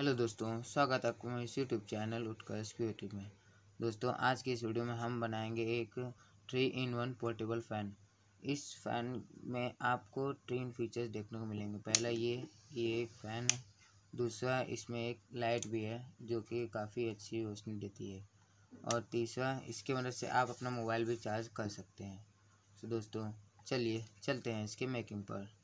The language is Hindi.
हेलो दोस्तों, स्वागत है आपको मेरे इस यूट्यूब चैनल उत्कर्ष क्रिएटिव में। दोस्तों, आज की इस वीडियो में हम बनाएँगे एक three in one portable fan इस फ़ैन में आपको तीन फीचर्स देखने को मिलेंगे। पहला ये ये एक फ़ैन है। दूसरा, इसमें एक लाइट भी है, जो कि काफ़ी अच्छी रोशनी देती है। और तीसरा, इसके मदद से आप अपना मोबाइल भी चार्ज कर सकते हैं। तो दोस्तों, चलिए, चलते हैं इसके मेकिंग पर।